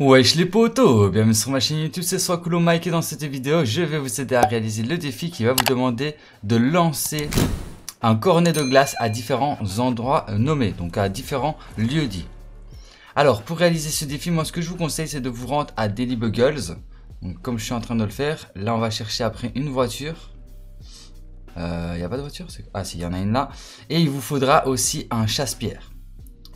Wesh les potos, bienvenue sur ma chaîne YouTube, c'est Coolo Mike et dans cette vidéo, je vais vous aider à réaliser le défi qui va vous demander de lancer un cornet de glace à différents endroits nommés, donc à différents lieux dits. Alors, pour réaliser ce défi, moi ce que je vous conseille, c'est de vous rendre à Daily Buggles. Donc, comme je suis en train de le faire, là on va chercher après une voiture. Il euh, n'y a pas de voiture Ah si, il y en a une là. Et il vous faudra aussi un chasse-pierre.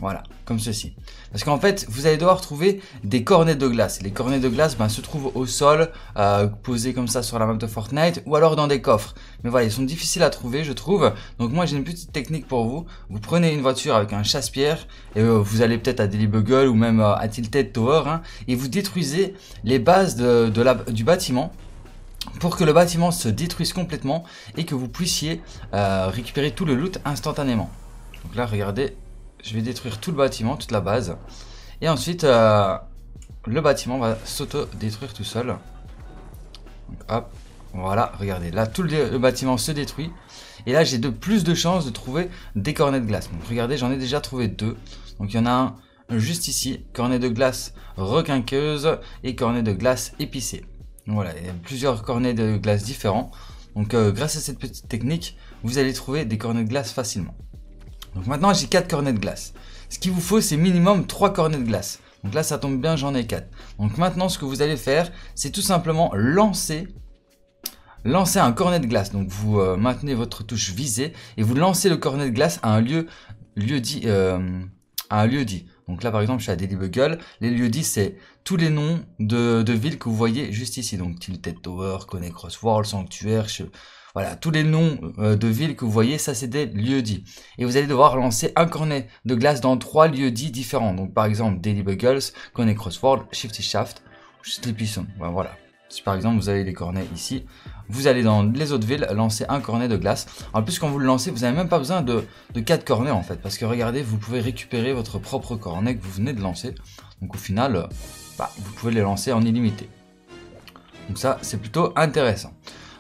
Voilà, comme ceci. Parce qu'en fait, vous allez devoir trouver des cornets de glace. Les cornets de glace ben, se trouvent au sol, euh, posés comme ça sur la map de Fortnite, ou alors dans des coffres. Mais voilà, ils sont difficiles à trouver, je trouve. Donc moi, j'ai une petite technique pour vous. Vous prenez une voiture avec un chasse-pierre, et euh, vous allez peut-être à Daily ou même euh, à Tilted Tower, hein, et vous détruisez les bases du bâtiment pour que le bâtiment se détruise complètement et que vous puissiez récupérer tout le loot instantanément. Donc là, regardez, je vais détruire tout le bâtiment, toute la base. Et ensuite, euh, le bâtiment va s'auto-détruire tout seul. Donc, hop, voilà, regardez, là tout le, bâtiment se détruit. Et là j'ai de plus de chances de trouver des cornets de glace. Donc regardez, j'en ai déjà trouvé deux. Donc il y en a un juste ici, cornet de glace requinqueuse et cornet de glace épicé. Donc voilà, il y a plusieurs cornets de glace différents. Donc euh, grâce à cette petite technique, vous allez trouver des cornets de glace facilement. Donc maintenant j'ai 4 cornets de glace. Ce qu'il vous faut c'est minimum 3 cornets de glace. Donc là ça tombe bien j'en ai 4. Donc maintenant ce que vous allez faire c'est tout simplement lancer lancer un cornet de glace. Donc vous euh, maintenez votre touche visée et vous lancez le cornet de glace à un lieu, lieu dit, euh, à un lieu dit. Donc là par exemple je suis à Daily. Les lieux dits c'est tous les noms de, de, villes que vous voyez juste ici. Donc Tilted Tower, Coney Cross World, Sanctuaire, voilà, tous les noms euh, de villes que vous voyez, ça c'est des lieux dits. Et vous allez devoir lancer un cornet de glace dans trois lieux dits différents. Donc par exemple, Daily Buggles, Coney Crossword, Shifty Shaft, Sleepy Sound. Voilà. Si par exemple vous avez les cornets ici, vous allez dans les autres villes lancer un cornet de glace. En plus quand vous le lancez, vous n'avez même pas besoin de, de 4 cornets en fait. Parce que regardez, vous pouvez récupérer votre propre cornet que vous venez de lancer. Donc au final, bah, vous pouvez les lancer en illimité. Donc ça, c'est plutôt intéressant.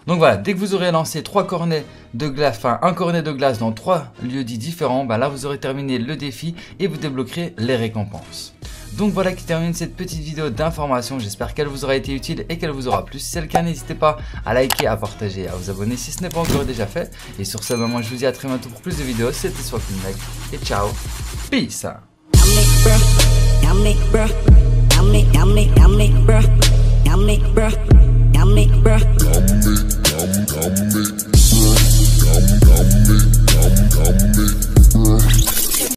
Donc voilà, dès que vous aurez lancé trois cornets de glace, enfin un cornet de glace dans trois lieux dits différents, bah là vous aurez terminé le défi et vous débloquerez les récompenses. Donc voilà qui termine cette petite vidéo d'information, j'espère qu'elle vous aura été utile et qu'elle vous aura plu. Si c'est le cas, n'hésitez pas à liker, à partager, à vous abonner si ce n'est pas encore déjà fait. Et sur ce, moment, je vous dis à très bientôt pour plus de vidéos, c'était Swapinmec et ciao, peace